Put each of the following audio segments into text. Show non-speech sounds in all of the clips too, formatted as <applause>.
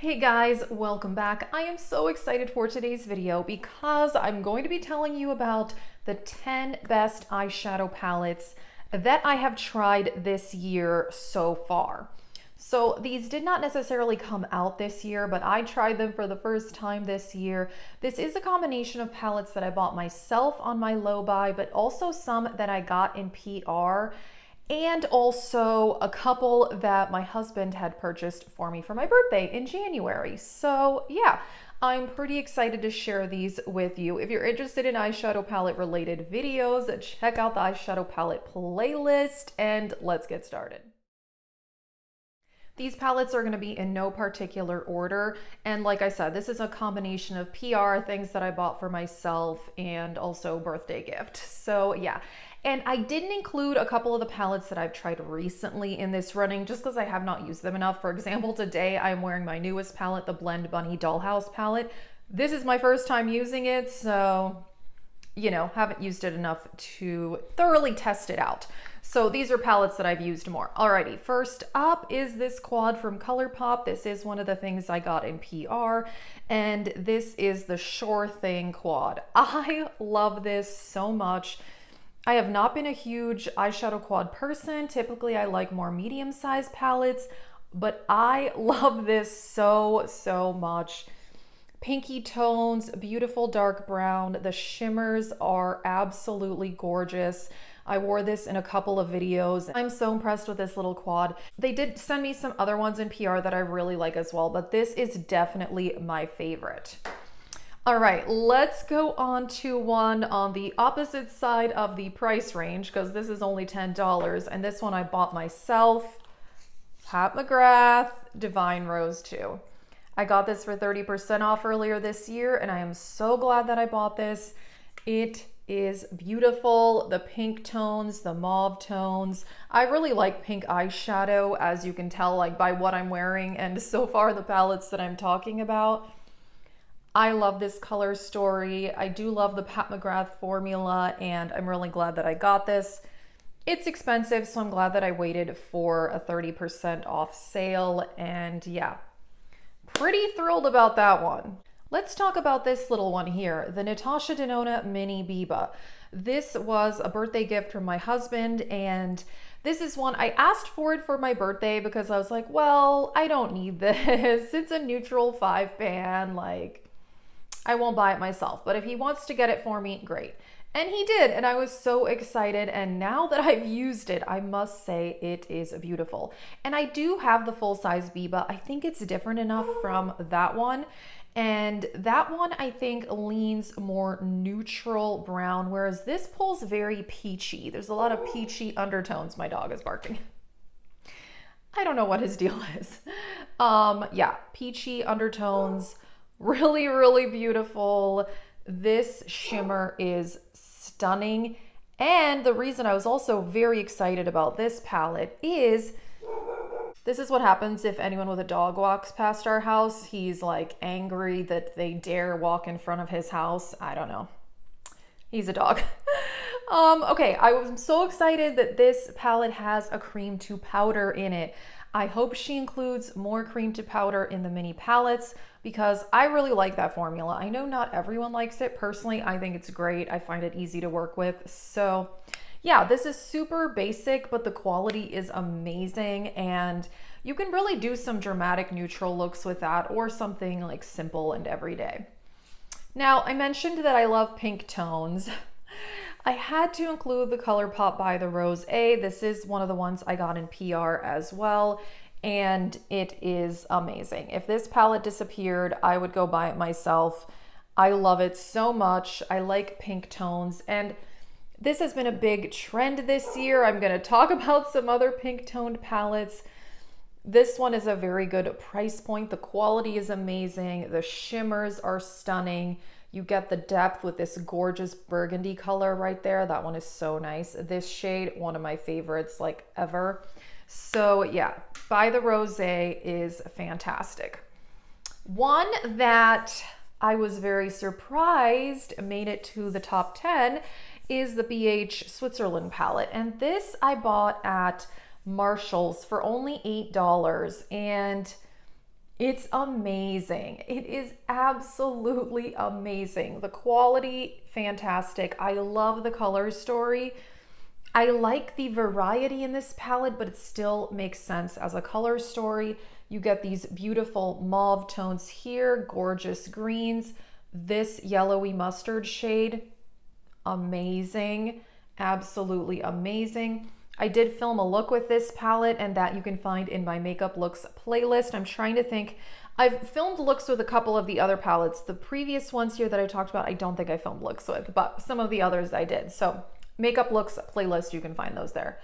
Hey guys, welcome back. I am so excited for today's video because I'm going to be telling you about the 10 best eyeshadow palettes that I have tried this year so far. So these did not necessarily come out this year, but I tried them for the first time this year. This is a combination of palettes that I bought myself on my low buy, but also some that I got in PR and also a couple that my husband had purchased for me for my birthday in January. So yeah, I'm pretty excited to share these with you. If you're interested in eyeshadow palette related videos, check out the eyeshadow palette playlist and let's get started. These palettes are going to be in no particular order. And like I said, this is a combination of PR, things that I bought for myself, and also birthday gift. So yeah, and I didn't include a couple of the palettes that I've tried recently in this running just because I have not used them enough. For example, today I'm wearing my newest palette, the Blend Bunny Dollhouse palette. This is my first time using it, so you know, haven't used it enough to thoroughly test it out. So these are palettes that I've used more. Alrighty, first up is this quad from ColourPop. This is one of the things I got in PR, and this is the Sure Thing quad. <laughs> I love this so much. I have not been a huge eyeshadow quad person. Typically, I like more medium-sized palettes, but I <laughs> love this so, so much. Pinky tones, beautiful dark brown. The shimmers are absolutely gorgeous. I wore this in a couple of videos. I'm so impressed with this little quad. They did send me some other ones in PR that I really like as well, but this is definitely my favorite. All right, let's go on to one on the opposite side of the price range because this is only $10 and this one I bought myself. Pat McGrath Divine Rose 2. I got this for 30% off earlier this year and I am so glad that I bought this. It is beautiful. The pink tones, the mauve tones. I really like pink eyeshadow as you can tell like by what I'm wearing and <laughs> so far the palettes that I'm talking about. I love this color story. I do love the Pat McGrath formula and I'm really glad that I got this. It's expensive, so I'm glad that I waited for a 30% off sale. And yeah, pretty thrilled about that one. Let's talk about this little one here, the Natasha Denona Mini Biba. This was a birthday gift from my husband and this is one I asked for it for my birthday because I was like, well, I don't need <laughs> this. It's a neutral five pan, like I won't buy it myself, but if he wants to get it for me, great. And he did, and I was so excited. And now that <laughs> I've used it, I must say it is beautiful. And I do have the full size Biba. I think it's different enough from that one. And that one I think leans more neutral brown, whereas this pulls very peachy. There's a lot of peachy undertones. My dog is barking. I don't know what his deal <laughs> is. Um, yeah, peachy undertones Really, really beautiful. This shimmer is stunning. And the reason I was also very excited about this palette is this is what happens if anyone with a dog walks past our house. He's like angry that they dare walk in front of his house. I don't know. He's a dog. <laughs> um, okay, I was so excited that this palette has a cream to powder in it. I hope she includes more cream to powder in the mini palettes because I really like that formula. I know not everyone likes it. Personally, I think it's great. I find it easy to work with. So yeah, this is super basic, but the quality is amazing. And you can really do some dramatic neutral looks with that or something like simple and everyday. Now, I mentioned that I love pink tones. <laughs> I had to include the ColourPop by the Rose A. This is one of the ones I got in PR as well, and it is amazing. If this palette disappeared, I would go buy it myself. I love it so much. I like pink tones, and this has been a big trend this year. I'm going to talk <laughs> about some other pink toned palettes. This one is a very good price point. The quality is amazing. The shimmers are stunning. You get the depth with this gorgeous burgundy color right there. That one is so nice. This shade, one of my favorites like ever. So yeah, By the Rose is fantastic. One that I was very surprised made it to the top 10 is the BH Switzerland palette. And this I bought at Marshall's for only $8. And It's amazing. It is absolutely amazing. The quality, fantastic. I love the color story. I like the variety in this palette, but it still makes sense as a color story. You get these beautiful mauve tones here, gorgeous greens. This yellowy mustard shade, amazing, absolutely amazing. I did film a look with this palette and that you can find in my makeup looks playlist. I'm trying to think, I've filmed looks with a couple of the other palettes. The previous ones here that I talked about, I don't think I filmed looks with, but some of the others I did. So makeup looks playlist, you can find those there.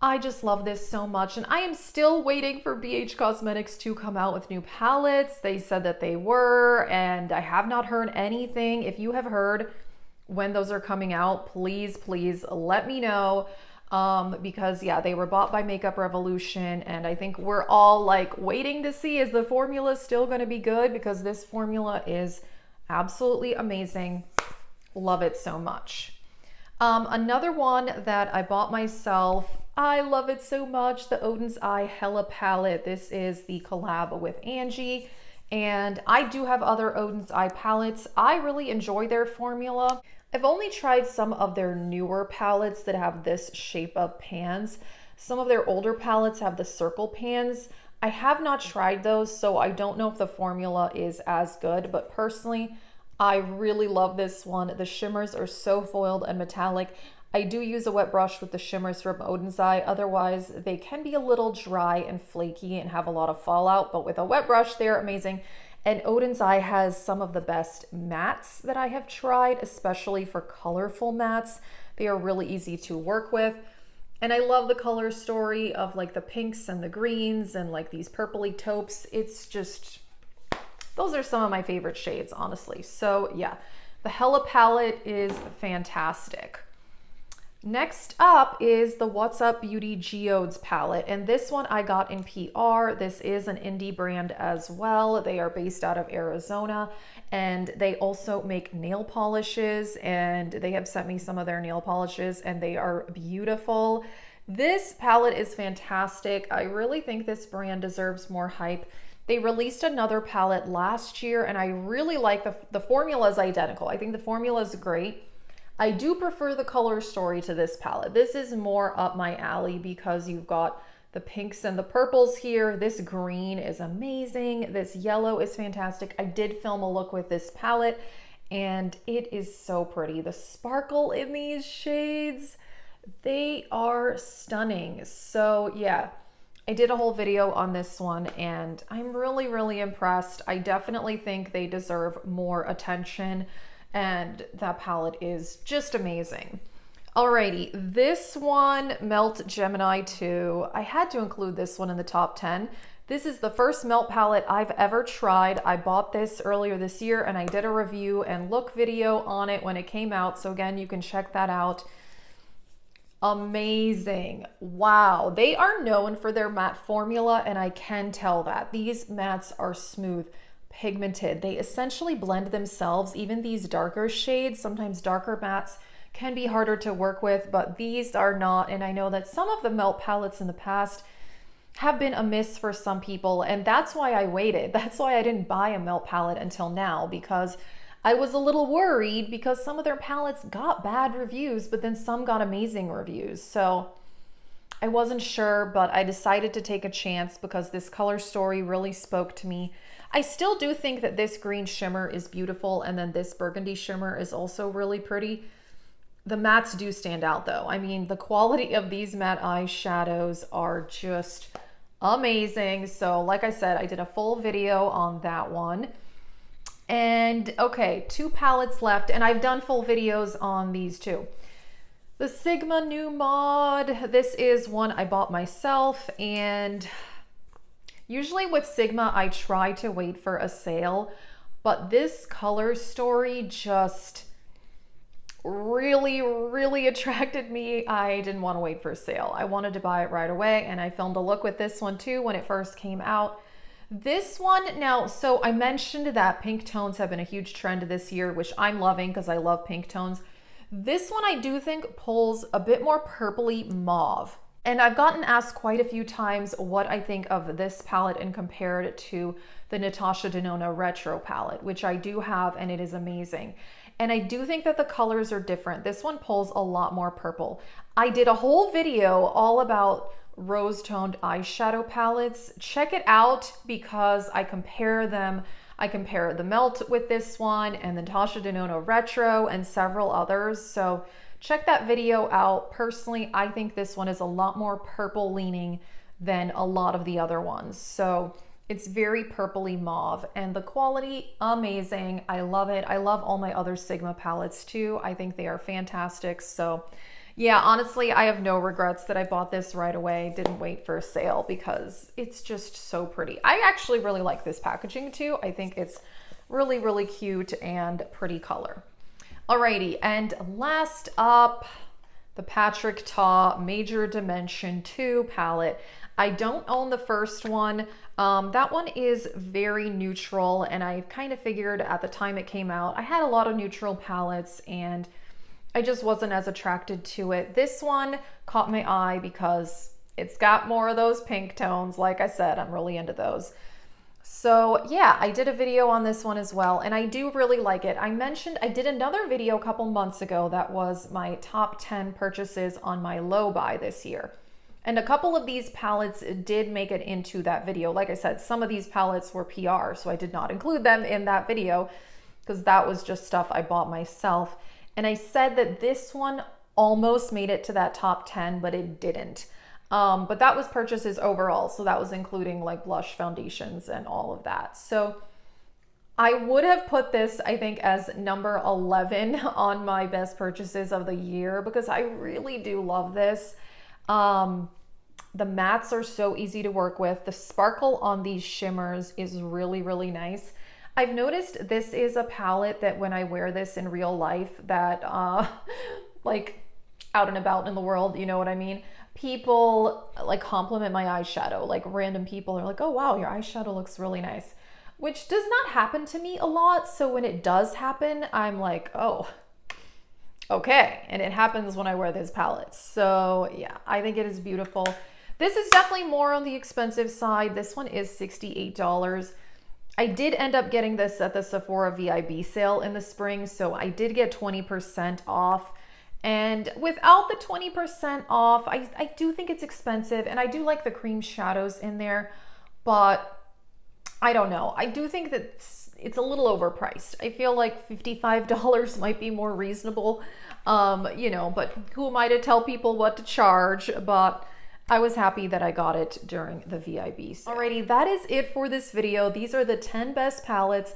I just love this so much and I am still waiting for BH Cosmetics to come out with new palettes. They said that they were and I have not heard anything. If you have heard when those are coming out, please, please let me know um, because yeah, they were bought by Makeup Revolution, and I think we're all like waiting to see is the formula still going to be good because this formula is absolutely amazing. Love it so much. Um, another one that I bought myself, I love it so much, the Oden's Eye Hella Palette. This is the collab with Angie. And I do have other Oden's Eye palettes. I really enjoy their formula. I've only tried some of their newer palettes that have this shape of pans. Some of their older palettes have the circle pans. I have not tried those, so I don't know if the formula is as good, but personally, I really love this one. The shimmers are so foiled and metallic. I do use a wet brush with the shimmers from Oden's Eye. Otherwise, they can be a little dry and flaky and have a lot of fallout, but with a wet brush, they're amazing. And Oden's Eye has some of the best mattes that I have tried, especially for colorful mattes. They are really easy to work with. And I love the color story of like the pinks and the greens and like these purpley taupes. It's just, those are some of my favorite shades, honestly. So yeah, the Hella palette is fantastic. Next up is the What's Up Beauty Geodes palette, and this one I got in PR. This is an indie brand as well. They are based out of Arizona, and they also make nail polishes, and they have sent me some of their nail polishes, and they are beautiful. This palette is fantastic. I really think this brand deserves more hype. They released another palette last year, and I really like the, the formula is identical. I think the formula is great. I do prefer the color story to this palette. This is more up my alley because you've got the pinks and the purples here. This green is amazing. This yellow is fantastic. I did film a look with this palette and it is so pretty. The sparkle in these shades, they are stunning. So yeah, I did a whole video on this one and I'm really, really impressed. I definitely think they deserve more attention and that palette is just amazing. Alrighty, this one, Melt Gemini 2, I had to include this one in the top 10. This is the first melt palette I've ever tried. I bought this earlier this year and I did a review and look video on it when it came out. So again, you can check that out. Amazing. Wow. They are known for their matte formula and I can tell that. These mattes are smooth pigmented. They essentially blend themselves. Even these darker shades, sometimes darker mattes, can be harder to work with, but these are not. And I know that some of the melt palettes in the past have been a miss for some people. And that's why I waited. <laughs> That's why I didn't buy a melt palette until now because I was a little worried because some of their palettes got bad reviews, but then some got amazing reviews. So I wasn't sure, but I decided to take a chance because this color story really spoke to me. I still do think that this green shimmer is beautiful and then this burgundy shimmer is also really pretty. The mattes do stand out though. I mean, the quality of these matte eyeshadows are just amazing. So like I said, I did a full video on that one. And okay, two palettes left and I've done full videos on these too. The Sigma New Mod, this is one I bought myself and Usually with Sigma, I try to wait for a sale, but this color story just really, really <laughs> attracted me. I didn't want to wait for a sale. I wanted to buy it right away, and I filmed a look with this one too when it first came out. This one, now, so I mentioned that pink tones have been a huge trend this year, which I'm loving because I love pink tones. This one I do think pulls a bit more purpley mauve. And I've gotten asked quite a few times what I think of this palette and compared it to the Natasha Denona Retro palette, which I do have and it is amazing. And I do think that the colors are different. This one pulls a lot more purple. I did a whole video all about rose toned eyeshadow palettes. Check it out because I compare them. I compare the Melt with this one and the Natasha Denona Retro and several others. So check that video out. Personally, I think this one is a lot more purple leaning than a lot of the other ones. So it's very purpley mauve and the quality, amazing. I love it. I love all my other Sigma palettes too. I think they are fantastic. So yeah, honestly, I have no regrets that I bought this right away. Didn't wait for a sale because it's just so pretty. I actually really like this packaging too. I think it's really, really cute and pretty color. Alrighty, and last up, the Patrick Ta Major Dimension 2 palette. I don't own the first one. Um, that one is very neutral and I kind of figured at the time it came out, I had a lot of neutral palettes and I just wasn't as attracted to it. This one caught my eye because it's got more of those pink tones. Like I said, I'm really into those. So yeah, I did a video on this one as well, and I do really like it. I mentioned, I did another video a couple months ago that was my top 10 purchases on my low buy this year. And a couple of these palettes did make it into that video. Like I said, some of these palettes were PR, so I did not include them in that video because that was just stuff I bought myself. And I said that this one almost made it to that top 10, but it didn't. Um, but that was purchases overall. So that was including like blush foundations and all of that. So I would have put this, I think, as number 11 <laughs> on my best purchases of the year because I really do love this. Um, the mattes are so easy to work with. The sparkle on these shimmers is really, really nice. I've noticed this is a palette that when I wear this in real life that uh, <laughs> like out and about in the world, you know what I mean? People like compliment my eyeshadow, like random people are like, oh wow, your eyeshadow looks really nice, which does not happen to me a lot. So when it does happen, I'm like, oh, okay. And it happens when I wear this palette. So yeah, I think it is beautiful. This is definitely more on the expensive side. This one is $68. I did end up getting this at the Sephora VIB sale in the spring, so I did get 20% off. And without the 20% off, I, I do think it's expensive and I do like the cream shadows in there, but I don't know. I do think that it's, a little overpriced. I feel like $55 <laughs> might be more reasonable, um, you know, but who am I to tell people what to charge? But I was happy that I got it during the VIB. Alrighty, that is it for this video. These are the 10 best palettes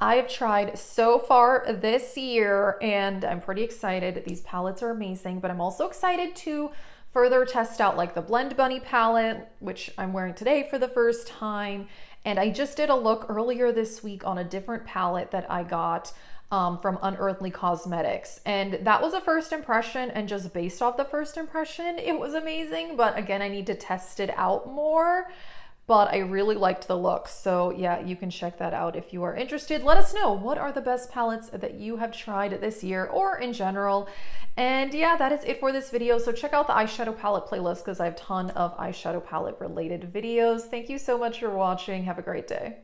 I have tried so far this year and I'm pretty excited. These palettes are amazing, but I'm also excited to further test out like the Blend Bunny palette, which I'm wearing today for the first time. And I just did a look earlier this week on a different palette that I got um, from Unearthly Cosmetics. And that was a first impression. And just based off the first impression, it was amazing. But again, I need to test it out more. But I really liked the look. So yeah, you can check that out if you are interested. Let us know what are the best palettes that you have tried this year or in general. And yeah, that is it for this video. So check out the eyeshadow palette playlist because I have a ton of eyeshadow palette related videos. Thank you so much for watching. Have a great day.